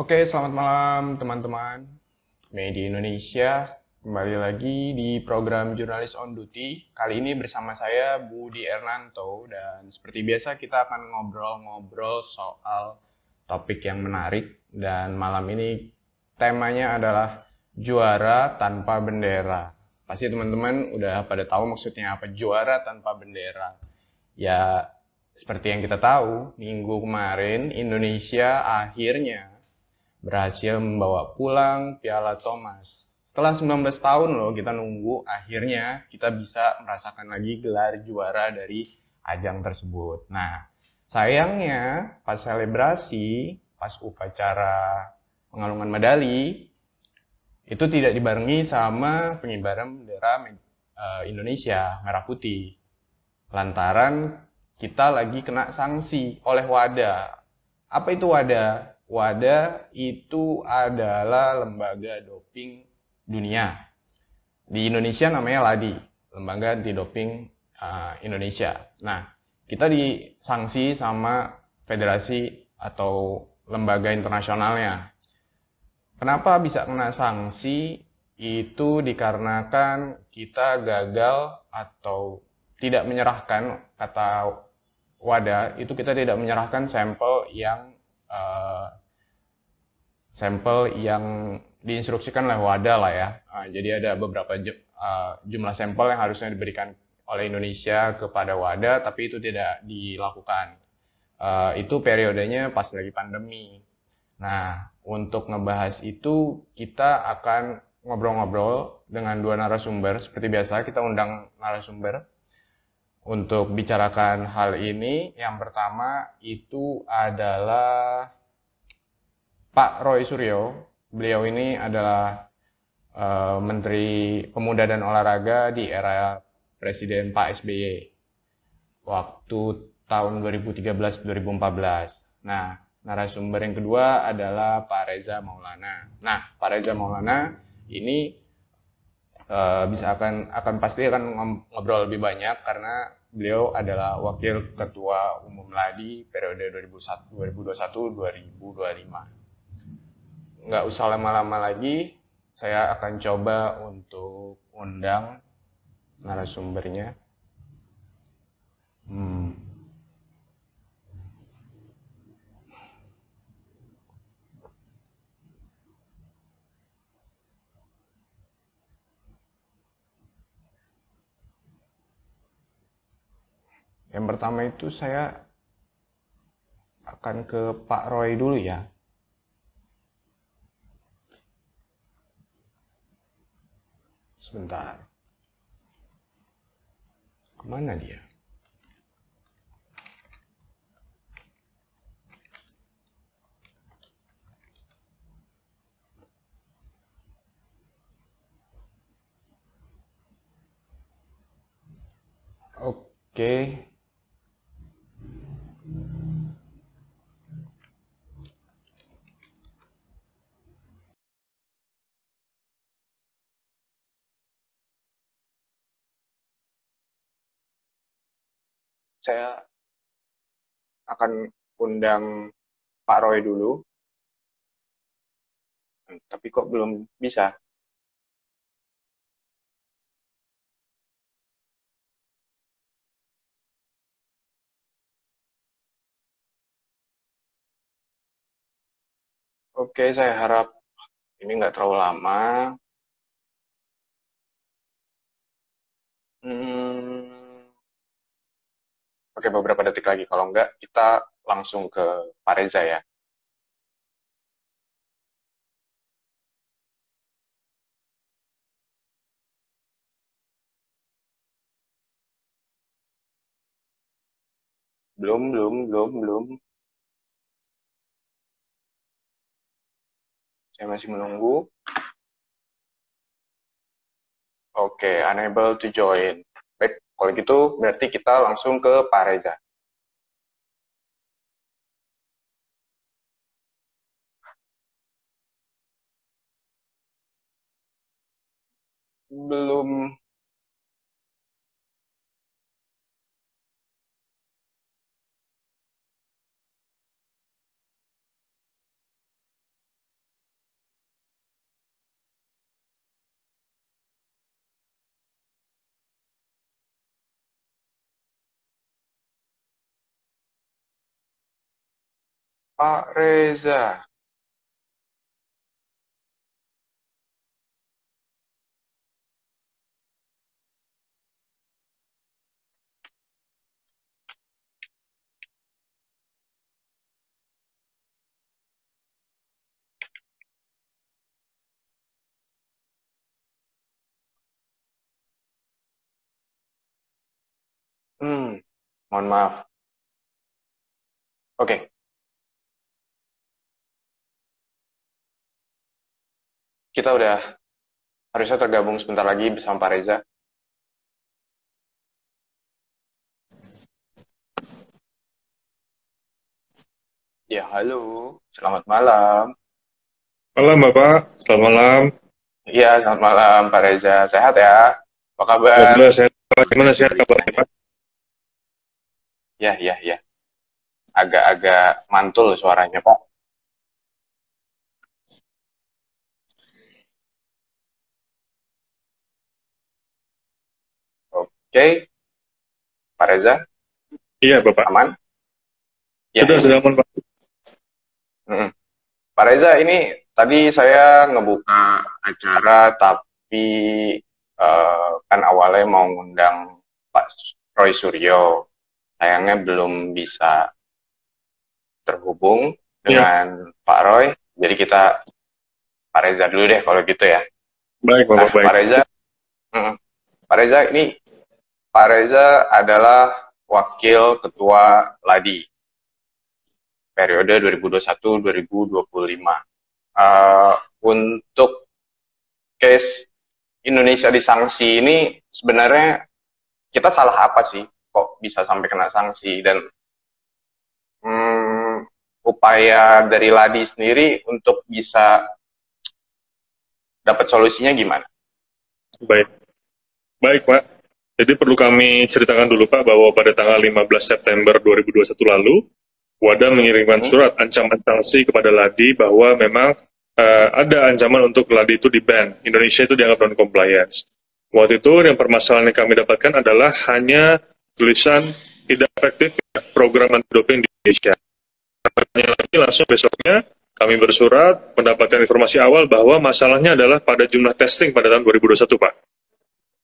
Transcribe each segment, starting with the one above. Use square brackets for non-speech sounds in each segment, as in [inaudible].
Oke, selamat malam teman-teman. Media Indonesia, kembali lagi di program Jurnalis on Duty. Kali ini bersama saya Budi Ernanto dan seperti biasa kita akan ngobrol-ngobrol soal topik yang menarik dan malam ini temanya adalah juara tanpa bendera. Pasti teman-teman udah pada tahu maksudnya apa juara tanpa bendera. Ya, seperti yang kita tahu, minggu kemarin Indonesia akhirnya berhasil membawa pulang Piala Thomas. Setelah 19 tahun loh kita nunggu, akhirnya kita bisa merasakan lagi gelar juara dari ajang tersebut. Nah, sayangnya pas selebrasi, pas upacara pengalungan medali, itu tidak dibarengi sama pengibaran bendera eh, Indonesia merah putih. Lantaran kita lagi kena sanksi oleh WADA. Apa itu WADA? WADA itu adalah lembaga doping dunia. Di Indonesia namanya LADI, Lembaga Anti Doping uh, Indonesia. Nah, kita disanksi sama federasi atau lembaga internasionalnya. Kenapa bisa kena sanksi? Itu dikarenakan kita gagal atau tidak menyerahkan kata WADA itu kita tidak menyerahkan sampel yang uh, sampel yang diinstruksikan oleh WADA lah ya. Uh, jadi ada beberapa uh, jumlah sampel yang harusnya diberikan oleh Indonesia kepada WADA, tapi itu tidak dilakukan. Uh, itu periodenya pas lagi pandemi. Nah, untuk ngebahas itu kita akan ngobrol-ngobrol dengan dua narasumber. Seperti biasa kita undang narasumber untuk bicarakan hal ini. Yang pertama itu adalah Pak Roy Suryo. Beliau ini adalah uh, Menteri Pemuda dan Olahraga di era Presiden Pak SBY waktu tahun 2013-2014. Nah, narasumber yang kedua adalah Pak Reza Maulana. Nah, Pak Reza Maulana ini uh, bisa akan akan pasti akan ngobrol lebih banyak karena beliau adalah wakil ketua umum LADI periode 2021 2025 nggak usah lama-lama lagi, saya akan coba untuk undang narasumbernya. Hmm. Yang pertama itu saya akan ke Pak Roy dulu ya. Sebentar. Ke mana dia? Oke. Saya akan undang Pak Roy dulu. Tapi kok belum bisa? Oke, saya harap ini nggak terlalu lama. Hmm. Oke, beberapa detik lagi. Kalau enggak, kita langsung ke Pak Reza ya. Belum, belum, belum, belum. Saya masih menunggu. Oke, unable to join. Kalau gitu berarti kita langsung ke Pak Reza. Belum Pak Reza. Hmm, mohon maaf. Oke. Kita udah harusnya tergabung sebentar lagi bersama Pak Reza. Ya, halo. Selamat malam. Malam Bapak, selamat malam. Iya, selamat malam Pak Reza. Sehat ya? Apa kabar? Alhamdulillah sehat. Gimana sehat kabarnya Pak? Ya, ya, ya. Agak-agak mantul suaranya, Pak. Oke, Pak Reza, Iya Bapak. aman? Ya, Sudah, ya. sudah aman Pak. Mm-mm. Pak Reza, ini tadi saya ngebuka acara, tapi eh, kan awalnya mau ngundang Pak Roy Suryo. Sayangnya belum bisa terhubung Iya, dengan Pak Roy. Jadi kita Pak Reza dulu deh kalau gitu ya. baik Nah, Bapak, baik. Pak Reza, mm, Pak Reza ini Pak Reza adalah wakil ketua LADI periode 2021-2025. Eh, untuk case Indonesia disanksi ini sebenarnya kita salah apa sih? Kok bisa sampai kena sanksi? Dan hmm, upaya dari LADI sendiri untuk bisa dapat solusinya gimana? Baik. Baik Pak. Jadi perlu kami ceritakan dulu Pak bahwa pada tanggal 15 September 2021 lalu, WADA mengirimkan Hmm, surat ancaman sanksi kepada LADI bahwa memang eh, ada ancaman untuk LADI itu di-ban. Indonesia itu dianggap non-compliance. Waktu itu yang permasalahan yang kami dapatkan adalah hanya tulisan tidak efektif program anti-doping di Indonesia. Pertanyaan lagi langsung besoknya kami bersurat mendapatkan informasi awal bahwa masalahnya adalah pada jumlah testing pada tahun 2021 Pak.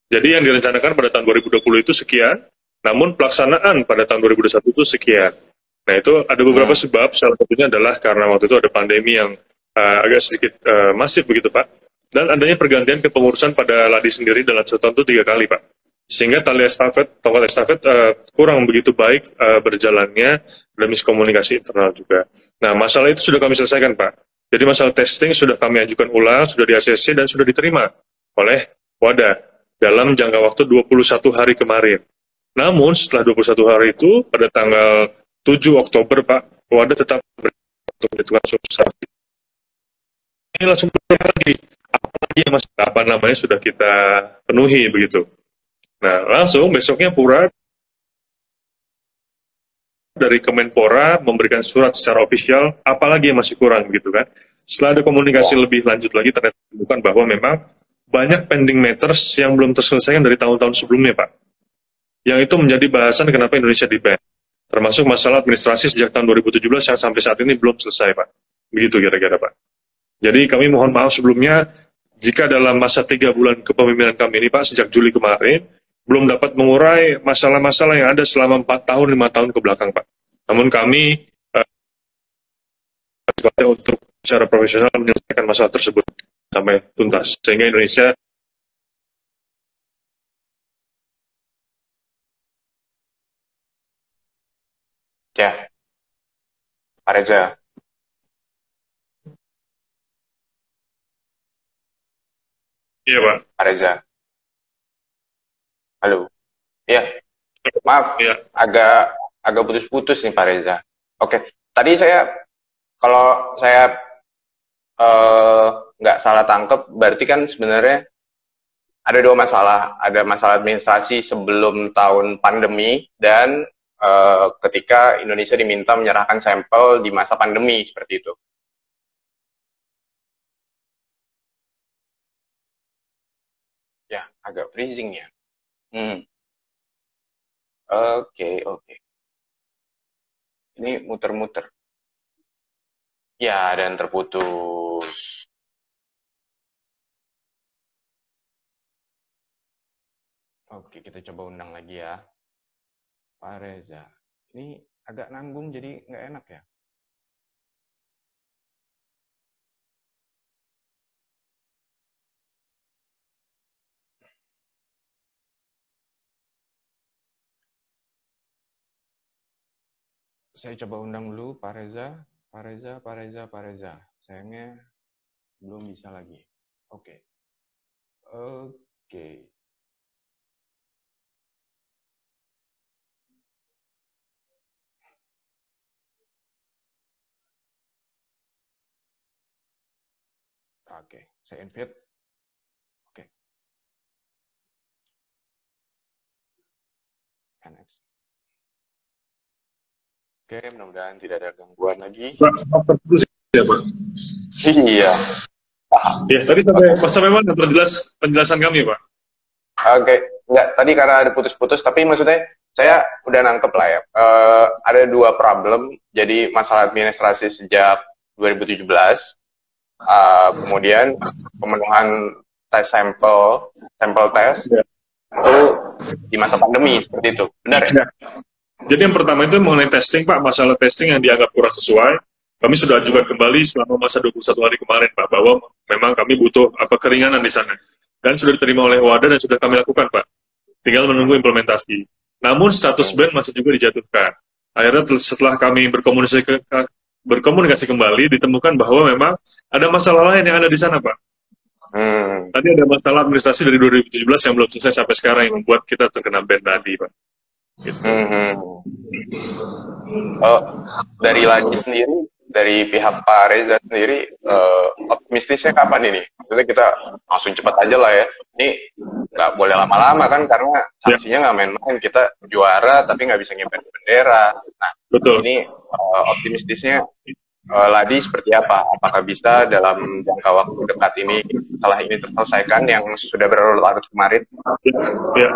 Jadi yang direncanakan pada tahun 2020 itu sekian, namun pelaksanaan pada tahun 2021 itu sekian. Nah itu ada beberapa hmm, sebab, salah satunya adalah karena waktu itu ada pandemi yang uh, agak sedikit uh, masif begitu Pak, dan adanya pergantian kepengurusan pada Ladi sendiri dalam setahun itu tiga kali Pak. Sehingga tali estafet, tongkat estafet uh, kurang begitu baik uh, berjalannya dan miskomunikasi internal juga. Nah masalah itu sudah kami selesaikan Pak. Jadi masalah testing sudah kami ajukan ulang, sudah di ACC dan sudah diterima oleh WADA dalam jangka waktu 21 hari kemarin. Namun setelah 21 hari itu, pada tanggal 7 Oktober Pak, WADA tetap untuk menentukan substansi. Ini langsung lagi, apa lagi yang masih apa namanya sudah kita penuhi begitu. Nah langsung besoknya Pura dari Kemenpora memberikan surat secara ofisial apalagi yang masih kurang begitu kan. Setelah ada komunikasi lebih lanjut lagi ternyata ditemukan bahwa memang banyak pending matters yang belum terselesaikan dari tahun-tahun sebelumnya Pak. Yang itu menjadi bahasan kenapa Indonesia di ban. Termasuk masalah administrasi sejak tahun 2017 yang sampai saat ini belum selesai Pak. Begitu kira-kira Pak. Jadi kami mohon maaf sebelumnya jika dalam masa tiga bulan kepemimpinan kami ini Pak sejak Juli kemarin belum dapat mengurai masalah-masalah yang ada selama empat tahun lima tahun ke belakang Pak. Namun kami eh, untuk secara profesional menyelesaikan masalah tersebut sampai tuntas. Sehingga Indonesia ya, Pak Reza, iya Pak. Pak Reza, halo, ya, maaf, iya. Agak agak putus-putus nih Pak Reza. Oke, tadi saya kalau saya eh, nggak salah tangkep, berarti kan sebenarnya ada dua masalah. Ada masalah administrasi sebelum tahun pandemi dan eh, ketika Indonesia diminta menyerahkan sampel di masa pandemi seperti itu. Ya, agak freezing ya. Hmm, oke, oke. Ini muter-muter. Ya, dan terputus. Oke, kita coba undang lagi ya. Pak Reza. Ini agak nanggung jadi nggak enak ya. Saya coba undang dulu Pak Reza. Pak Reza, Pak Reza, Pak Reza. Sayangnya belum bisa lagi. Oke. Oke. Oke, saya invite. Oke. NX. Oke, mudah-mudahan tidak ada gangguan lagi. Terputus ya, Pak. Iya. Paham. Ya, tadi sampai, sampai mana penjelas, penjelasan kami, Pak? Oke, nggak tadi karena ada putus-putus, tapi maksudnya saya udah nangkep lah ya. Eh, ada dua problem, jadi masalah administrasi sejak 2017, eh, kemudian pemenuhan tes sampel, sampel tes Ya. itu di masa pandemi seperti itu, benar ya? Ya. Jadi yang pertama itu mengenai testing, Pak, masalah testing yang dianggap kurang sesuai. Kami sudah juga kembali selama masa 21 hari kemarin, Pak, bahwa memang kami butuh apa keringanan di sana. Dan sudah diterima oleh WADA dan sudah kami lakukan, Pak. Tinggal menunggu implementasi. Namun status band masih juga dijatuhkan. Akhirnya tel- setelah kami berkomunikasi ke- berkomunikasi kembali, ditemukan bahwa memang ada masalah lain yang ada di sana, Pak. Hmm. Tadi ada masalah administrasi dari 2017 yang belum selesai sampai sekarang yang membuat kita terkena ban tadi, Pak. Gitu. Hmm, hmm. Oh, dari Lagi sendiri, dari pihak Pak Reza sendiri, eh, optimistisnya kapan ini? Maksudnya kita langsung cepat aja lah ya. Ini nggak boleh lama-lama kan, karena sanksinya nggak main-main. Kita juara tapi nggak bisa ngibarin bendera. Nah, Betul. ini eh, optimistisnya eh, Ladi seperti apa? Apakah bisa dalam jangka waktu dekat ini masalah ini terselesaikan yang sudah berlarut-larut kemarin? Ya, ya.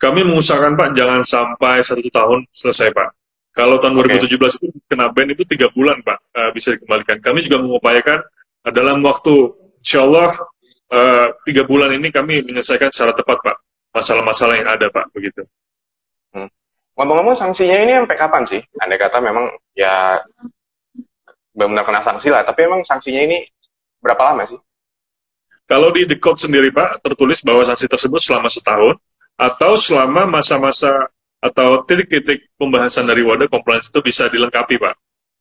Kami mengusahakan Pak jangan sampai satu tahun selesai Pak. Kalau tahun Oke. 2017 itu kena ban itu tiga bulan Pak eh, bisa dikembalikan. Kami juga mengupayakan eh, dalam waktu Insya Allah eh, tiga bulan ini kami menyelesaikan secara tepat Pak masalah-masalah yang ada Pak begitu. Ngomong-ngomong sanksinya ini sampai kapan sih? Andai kata memang ya benar-benar kena sanksi lah, tapi emang sanksinya ini berapa lama sih? Kalau di the code sendiri Pak tertulis bahwa sanksi tersebut selama setahun atau selama masa-masa atau titik-titik pembahasan dari wadah compliance itu bisa dilengkapi Pak.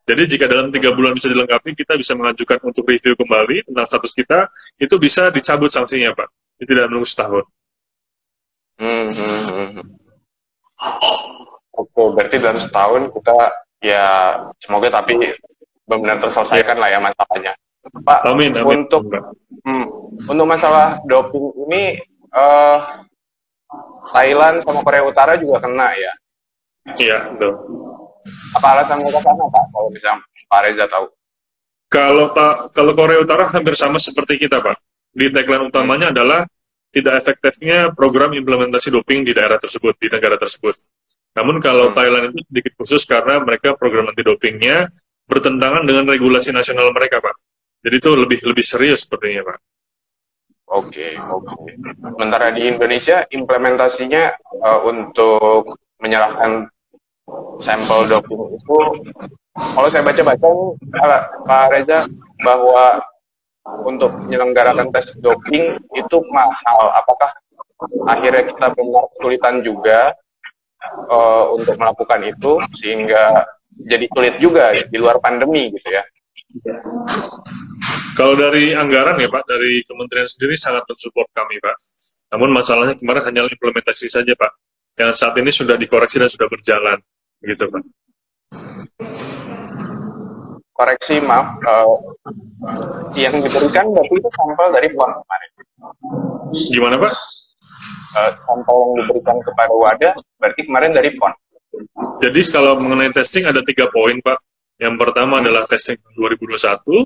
Jadi jika dalam tiga bulan bisa dilengkapi, kita bisa mengajukan untuk review kembali tentang status kita, itu bisa dicabut sanksinya Pak. Itu tidak menunggu setahun. Hmm, hmm, hmm, hmm. Oke, berarti dalam setahun kita ya semoga tapi benar-benar terselesaikan lah ya masalahnya. Pak, Amin, amin. untuk hmm, untuk masalah doping ini eh Thailand sama Korea Utara juga kena ya. Iya, betul. Apa alasan mereka sana Pak? Kalau misalnya Pak Reza tahu. Kalau ta- kalau Korea Utara hampir sama seperti kita, Pak. Di tagline utamanya adalah tidak efektifnya program implementasi doping di daerah tersebut, di negara tersebut. Namun kalau Hmm. Thailand itu sedikit khusus karena mereka program anti dopingnya bertentangan dengan regulasi nasional mereka, Pak. Jadi itu lebih lebih serius sepertinya, Pak. Oke, oke. Sementara di Indonesia implementasinya eh, untuk menyerahkan sampel doping itu, kalau saya baca-baca Pak Reza bahwa untuk menyelenggarakan tes doping itu mahal. Apakah akhirnya kita benar kesulitan juga eh, untuk melakukan itu sehingga jadi sulit juga di luar pandemi gitu ya? Kalau dari anggaran ya Pak, dari kementerian sendiri sangat mensupport kami Pak. Namun masalahnya kemarin hanya implementasi saja Pak. Yang saat ini sudah dikoreksi dan sudah berjalan, begitu Pak. koreksi maaf eh, yang diberikan berarti itu sampel dari PON kemarin. Gimana Pak? Eh, sampel yang diberikan kepada wadah berarti kemarin dari PON. Jadi kalau mengenai testing ada tiga poin Pak. Yang pertama adalah testing tahun 2021,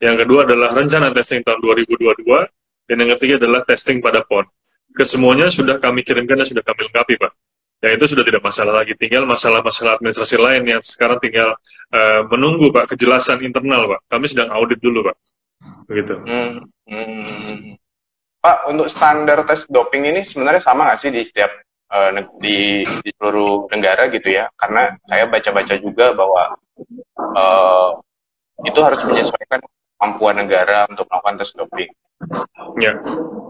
yang kedua adalah rencana testing tahun 2022, dan yang ketiga adalah testing pada PON. Kesemuanya sudah kami kirimkan dan sudah kami lengkapi Pak. ya itu sudah tidak masalah lagi. Tinggal masalah-masalah administrasi lain yang sekarang tinggal uh, menunggu Pak kejelasan internal Pak. Kami sedang audit dulu Pak. Begitu. Hmm. Hmm. Pak, untuk standar tes doping ini sebenarnya sama nggak sih di setiap uh, di, di seluruh negara gitu ya? Karena saya baca-baca juga bahwa uh, itu harus menyesuaikan kemampuan negara untuk melakukan tes doping. Ya,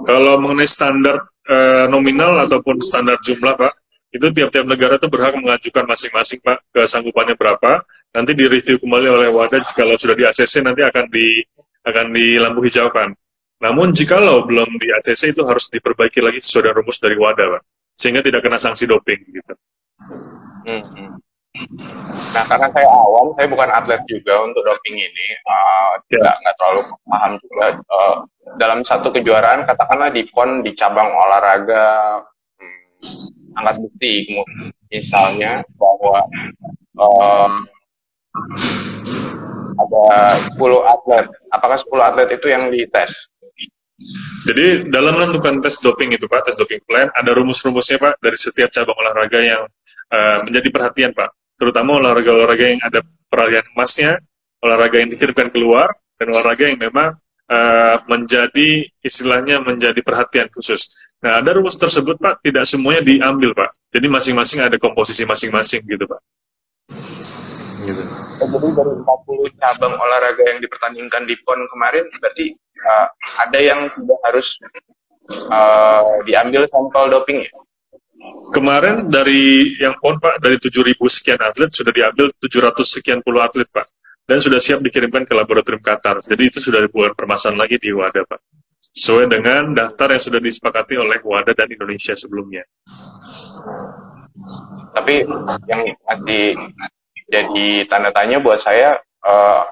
kalau mengenai standar uh, nominal ataupun standar jumlah, Pak, itu tiap-tiap negara itu berhak mengajukan masing-masing Pak kesanggupannya berapa nanti direview kembali oleh WADA jika sudah di ACC nanti akan di akan di lampu hijaukan namun jikalau belum di ACC itu harus diperbaiki lagi sesuai dengan rumus dari WADA Pak sehingga tidak kena sanksi doping gitu hmm. hmm. Nah, karena saya awam, saya bukan atlet juga untuk doping ini, uh, tidak nggak terlalu paham juga. Uh, dalam satu kejuaraan, katakanlah di PON di cabang olahraga hmm, angkat bukti misalnya bahwa um, ada 10 atlet apakah 10 atlet itu yang dites jadi dalam menentukan tes doping itu Pak, tes doping plan, ada rumus-rumusnya Pak dari setiap cabang olahraga yang uh, menjadi perhatian Pak. Terutama olahraga-olahraga yang ada peralihan emasnya, olahraga yang dikirimkan keluar, dan olahraga yang memang uh, menjadi istilahnya menjadi perhatian khusus. Nah, ada rumus tersebut, Pak, tidak semuanya diambil, Pak. Jadi masing-masing ada komposisi masing-masing gitu, Pak. Gitu. Jadi dari 40 cabang olahraga yang dipertandingkan di PON kemarin, berarti uh, ada yang tidak harus uh, diambil sampel doping ya? Kemarin dari yang PON, Pak, dari 7.000 sekian atlet, sudah diambil 700 sekian puluh atlet, Pak. Dan sudah siap dikirimkan ke laboratorium Qatar. Jadi itu sudah bukan permasalahan lagi di WADA, Pak sesuai dengan daftar yang sudah disepakati oleh WADA dan Indonesia sebelumnya. Tapi yang masih jadi tanda tanya buat saya uh,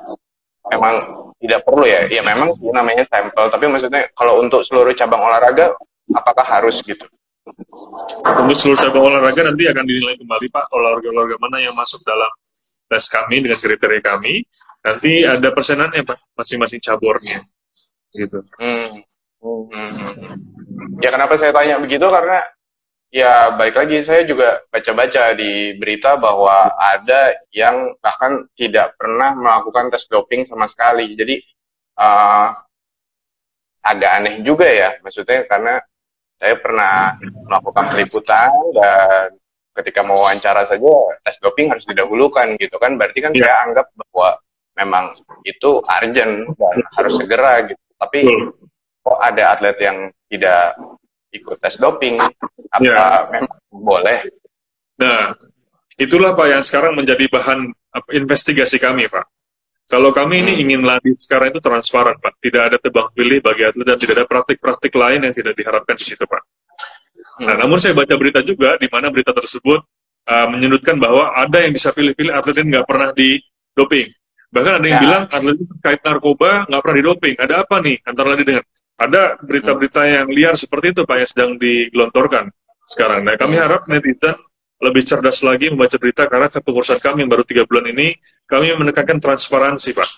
memang tidak perlu ya. Ya memang namanya sampel, tapi maksudnya kalau untuk seluruh cabang olahraga apakah harus gitu? Untuk seluruh cabang olahraga nanti akan dinilai kembali Pak olahraga-olahraga mana yang masuk dalam tes kami dengan kriteria kami. Nanti ada persenannya Pak masing-masing cabornya gitu. Hmm. Hmm. Ya kenapa saya tanya begitu karena ya baik lagi saya juga baca-baca di berita bahwa ada yang bahkan tidak pernah melakukan tes doping sama sekali. Jadi uh, agak aneh juga ya maksudnya karena saya pernah melakukan peliputan dan ketika mau wawancara saja tes doping harus didahulukan gitu kan. Berarti kan ya. saya anggap bahwa memang itu urgent dan harus segera gitu. Tapi kok ada atlet yang tidak ikut tes doping apa ya. memang boleh? Nah itulah pak yang sekarang menjadi bahan investigasi kami pak kalau kami ini hmm. ingin lari sekarang itu transparan pak tidak ada tebang pilih bagi atlet dan tidak ada praktik-praktik lain yang tidak diharapkan di situ pak nah hmm. namun saya baca berita juga di mana berita tersebut uh, menyudutkan bahwa ada yang bisa pilih-pilih atlet ini nggak pernah di doping bahkan ada yang ya. bilang atlet itu terkait narkoba nggak pernah didoping ada apa nih antara lain dengan ada berita-berita yang liar seperti itu Pak yang sedang digelontorkan sekarang. Nah kami harap netizen lebih cerdas lagi membaca berita karena kepengurusan kami yang baru tiga bulan ini kami menekankan transparansi Pak.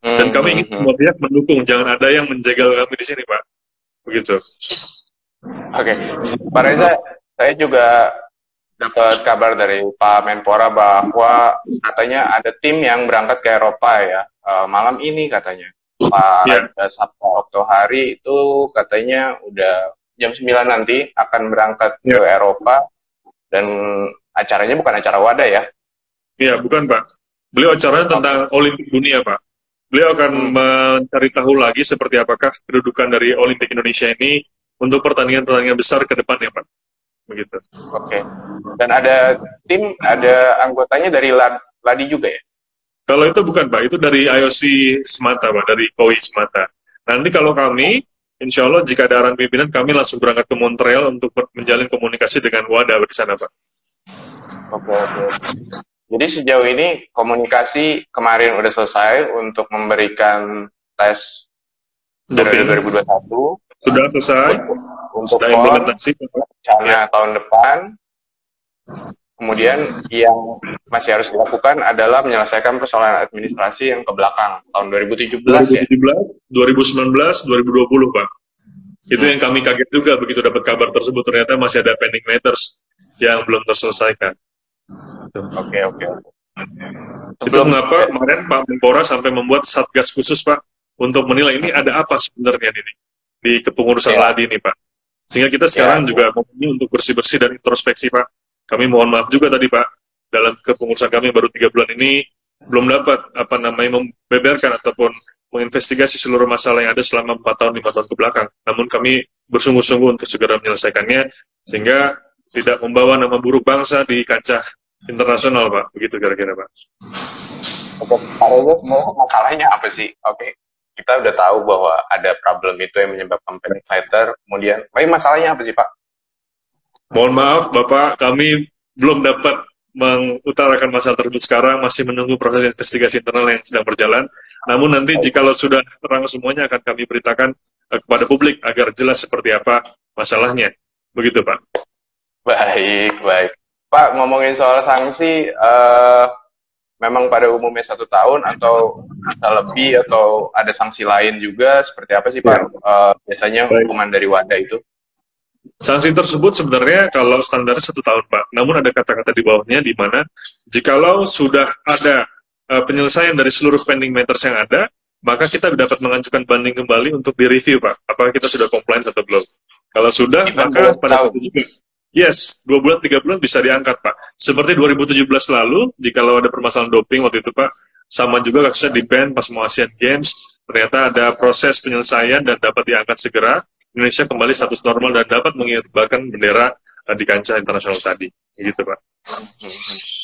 Dan kami ingin hmm, semua pihak mendukung, jangan ada yang menjegal kami di sini Pak. Begitu. Oke, okay. Pak Reza, saya juga dapat kabar dari Pak Menpora bahwa katanya ada tim yang berangkat ke Eropa ya uh, malam ini katanya. Pak yeah. Sabtu hari itu katanya udah jam 9 nanti akan berangkat yeah. ke Eropa dan acaranya bukan acara wadah ya? Iya, bukan Pak. Beliau acaranya tentang Olimpik Dunia Pak. Beliau akan hmm. mencari tahu lagi seperti apakah kedudukan dari Olimpik Indonesia ini untuk pertandingan-pertandingan besar ke depannya Pak. Begitu. Oke. Okay. Dan ada tim, ada anggotanya dari Ladi juga ya? Kalau itu bukan Pak, itu dari IOC semata Pak, dari KOI semata. Nanti kalau kami, insya Allah jika ada arahan pimpinan, kami langsung berangkat ke Montreal untuk menjalin komunikasi dengan WADA di sana Pak. Oke, oke. Jadi sejauh ini komunikasi kemarin udah selesai untuk memberikan tes dari 2021. Sudah selesai. Untuk, untuk implementasi. Rencana tahun depan Kemudian yang masih harus dilakukan adalah menyelesaikan persoalan administrasi yang ke belakang tahun 2017 2017, ya. 2019, 2020 Pak. Itu hmm. yang kami kaget juga begitu dapat kabar tersebut ternyata masih ada pending matters yang belum terselesaikan. Oke, oke. Itu mengapa kemarin Pak Menpora sampai membuat satgas khusus Pak untuk menilai ini ada apa sebenarnya ini di kepengurusan ya. Ladi ini Pak. Sehingga kita sekarang ya. juga memilih untuk bersih-bersih dan introspeksi Pak. Kami mohon maaf juga tadi Pak dalam kepengurusan kami baru tiga bulan ini belum dapat apa namanya membeberkan ataupun menginvestigasi seluruh masalah yang ada selama empat tahun lima tahun ke belakang. Namun kami bersungguh-sungguh untuk segera menyelesaikannya sehingga tidak membawa nama buruk bangsa di kancah internasional, Pak. Begitu kira-kira, Pak. Oke, Pak masalahnya apa sih? Oke, kita udah tahu bahwa ada problem itu yang menyebabkan panic fighter. Kemudian, tapi masalahnya apa sih, Pak? Mohon maaf, Bapak, kami belum dapat mengutarakan masalah tersebut sekarang, masih menunggu proses investigasi internal yang sedang berjalan. Namun nanti jika sudah terang semuanya akan kami beritakan uh, kepada publik agar jelas seperti apa masalahnya. Begitu Pak. Baik, baik. Pak, ngomongin soal sanksi, uh, memang pada umumnya satu tahun atau bisa lebih atau ada sanksi lain juga seperti apa sih Pak? Uh, biasanya hukuman dari wadah itu? Sanksi tersebut sebenarnya kalau standar satu tahun Pak, namun ada kata-kata di bawahnya di mana jikalau sudah ada uh, penyelesaian dari seluruh pending matters yang ada, maka kita dapat mengajukan banding kembali untuk direview, Pak. Apakah kita sudah compliance atau belum? Kalau sudah, kita maka pada waktu juga, yes, dua bulan, tiga bulan bisa diangkat, Pak. Seperti 2017 lalu, jika ada permasalahan doping waktu itu, Pak, sama juga kasusnya di band pas mau Asian Games, ternyata ada proses penyelesaian dan dapat diangkat segera. Indonesia kembali status normal dan dapat mengibarkan bendera uh, di kancah internasional tadi. Gitu, Pak. Hmm.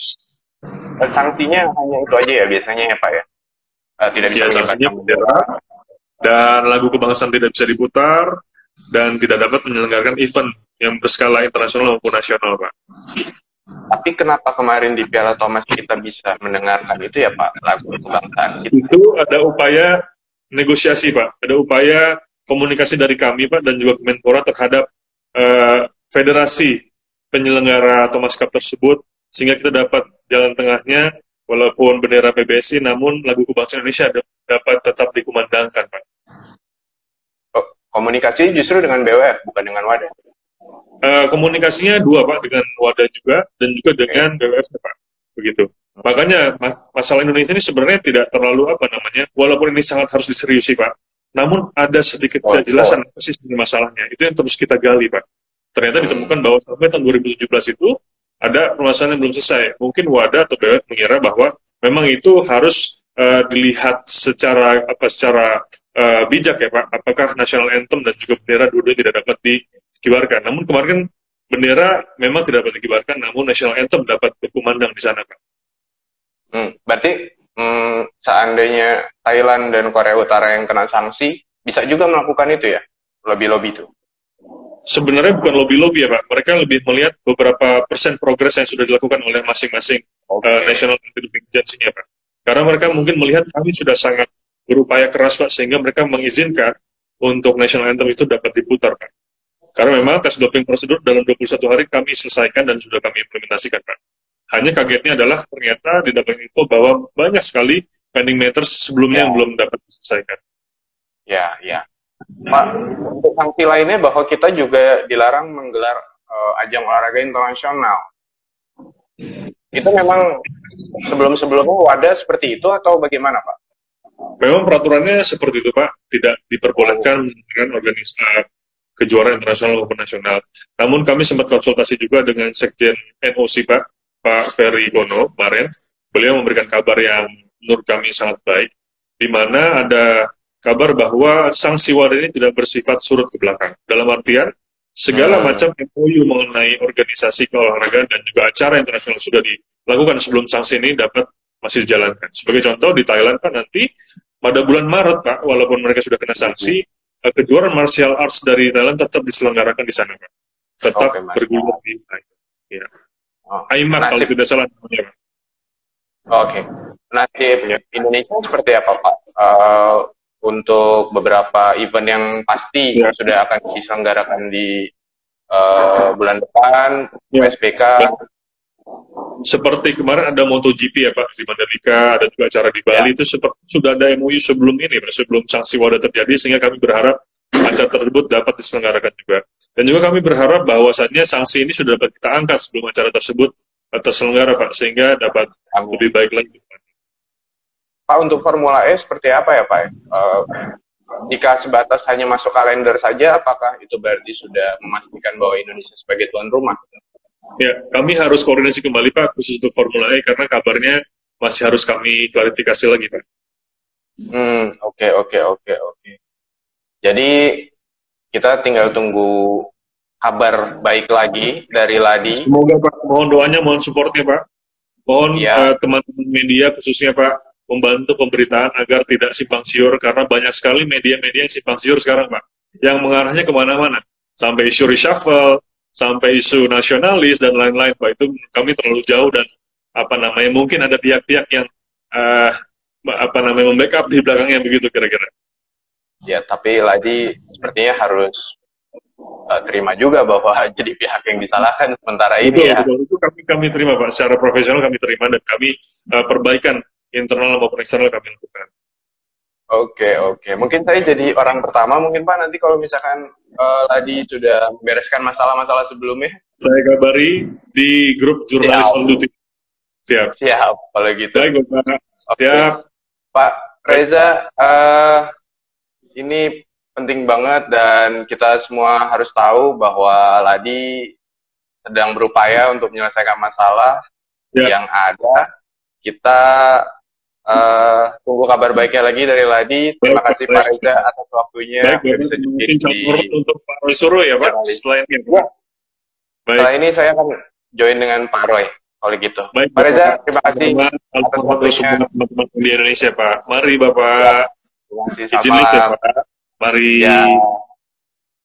Eh, sanksinya hanya itu aja ya biasanya ya Pak ya? Uh, tidak bisa ya, sanksinya bendera dan lagu kebangsaan tidak bisa diputar dan tidak dapat menyelenggarakan event yang berskala internasional maupun nasional Pak. Tapi kenapa kemarin di Piala Thomas kita bisa mendengarkan itu ya Pak lagu kebangsaan? Itu ada upaya negosiasi Pak, ada upaya komunikasi dari kami Pak dan juga Kemenpora terhadap uh, federasi penyelenggara Thomas Cup tersebut sehingga kita dapat jalan tengahnya walaupun bendera PBSI namun lagu kebangsaan Indonesia dapat tetap dikumandangkan Pak. Oh, komunikasi justru dengan BWF bukan dengan Wadah. Uh, komunikasinya dua Pak dengan Wadah juga dan juga dengan BWF Pak. Begitu. Makanya masalah Indonesia ini sebenarnya tidak terlalu apa namanya, walaupun ini sangat harus diseriusi Pak. Namun ada sedikit oh, kejelasan apa sih masalahnya. Itu yang terus kita gali Pak. Ternyata ditemukan bahwa sampai tahun 2017 itu ada permasalahan yang belum selesai. Mungkin wadah atau BWF mengira bahwa memang itu harus uh, dilihat secara apa secara uh, bijak ya Pak. Apakah national anthem dan juga bendera dua tidak dapat dikibarkan. Namun kemarin kan bendera memang tidak dapat dikibarkan, namun national anthem dapat berkumandang di sana Pak. Hmm, berarti hmm, seandainya Thailand dan Korea Utara yang kena sanksi, bisa juga melakukan itu ya, lobby-lobby itu? sebenarnya bukan lobby-lobby ya Pak. Mereka lebih melihat beberapa persen progres yang sudah dilakukan oleh masing-masing okay. uh, National Anti-Doping Agency-nya Pak. Karena mereka mungkin melihat kami sudah sangat berupaya keras Pak, sehingga mereka mengizinkan untuk National Anthem itu dapat diputar Pak. Karena memang tes doping prosedur dalam 21 hari kami selesaikan dan sudah kami implementasikan Pak. Hanya kagetnya adalah ternyata di dalam info bahwa banyak sekali pending matters sebelumnya ya. yang belum dapat diselesaikan. Ya, ya. Pak, untuk sanksi lainnya bahwa kita juga dilarang menggelar uh, ajang olahraga internasional. Itu memang sebelum-sebelumnya wadah seperti itu atau bagaimana, Pak? Memang peraturannya seperti itu, Pak. Tidak diperbolehkan dengan organisasi kejuaraan internasional maupun nasional. Namun kami sempat konsultasi juga dengan Sekjen NOC, Pak, Pak Ferry Gono kemarin. Beliau memberikan kabar yang menurut kami sangat baik, di mana ada kabar bahwa sanksi wadah ini tidak bersifat surut ke belakang. Dalam artian, segala hmm. macam MOU mengenai organisasi keolahragaan dan juga acara internasional sudah dilakukan sebelum sanksi ini dapat masih dijalankan. Sebagai contoh, di Thailand kan nanti pada bulan Maret, Pak, walaupun mereka sudah kena sanksi, kejuaraan martial arts dari Thailand tetap diselenggarakan di sana, Pak. Tetap okay, bergulir di Thailand. Ya. Oh. AIMAK kalau tidak salah. Oke. Okay. Nasib ya. Indonesia seperti apa, Pak? Uh, untuk beberapa event yang pasti ya. sudah akan diselenggarakan di uh, bulan depan, ya. USBK. Ya. Seperti kemarin ada MotoGP ya Pak di Mandalika, ada juga acara di Bali ya. itu seperti sudah ada MOU sebelum ini, sebelum sanksi wadah terjadi, sehingga kami berharap acara tersebut dapat diselenggarakan juga. Dan juga kami berharap bahwasannya sanksi ini sudah dapat kita angkat sebelum acara tersebut terselenggara Pak, sehingga dapat Amin. lebih baik lagi. Pak, untuk Formula E seperti apa ya Pak? Uh, jika sebatas hanya masuk kalender saja, apakah itu berarti sudah memastikan bahwa Indonesia sebagai tuan rumah? Ya, kami harus koordinasi kembali Pak, khusus untuk Formula E, karena kabarnya masih harus kami klarifikasi lagi Pak. Hmm, oke, okay, oke, okay, oke, okay, oke. Jadi, kita tinggal tunggu kabar baik lagi dari Ladi. Semoga Pak, mohon doanya, mohon supportnya Pak. Mohon ya. uh, teman-teman media khususnya Pak, membantu pemberitaan agar tidak simpang siur, karena banyak sekali media-media yang simpang siur sekarang Pak. Yang mengarahnya ke mana-mana. Sampai isu reshuffle, sampai isu nasionalis, dan lain-lain Pak. Itu kami terlalu jauh dan apa namanya mungkin ada pihak-pihak yang uh, apa namanya membackup di belakangnya begitu kira-kira. Ya, tapi lagi sepertinya harus uh, terima juga bahwa [laughs] jadi pihak yang disalahkan sementara ini betul, ya. Betul, itu kami kami terima Pak, secara profesional kami terima dan kami uh, perbaikan internal maupun eksternal kami lakukan. Oke, oke. Mungkin saya jadi orang pertama mungkin Pak nanti kalau misalkan uh, Ladi sudah membereskan masalah-masalah sebelumnya. Saya kabari di grup jurnalis on duty. Siap. Siap, kalau gitu. Baik, Pak. Okay. Siap. Pak Reza, uh, ini penting banget dan kita semua harus tahu bahwa Ladi sedang berupaya untuk menyelesaikan masalah ya. yang ada. Kita uh, tunggu kabar baiknya lagi dari Ladi. Terima baik, kasih baik. Pak Reza atas waktunya. Baik, bisa di... untuk Pak Roy Suruh ya Pak, setelah ini. Ya. Setelah ini saya akan join dengan Pak Roy kalau gitu. Baik, Pak Reza, terima kasih atas waktunya. teman-teman di Indonesia, Pak. Mari, Bapak. Izin Pak. Mari. Ya.